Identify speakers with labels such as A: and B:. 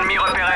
A: ennemi repéré.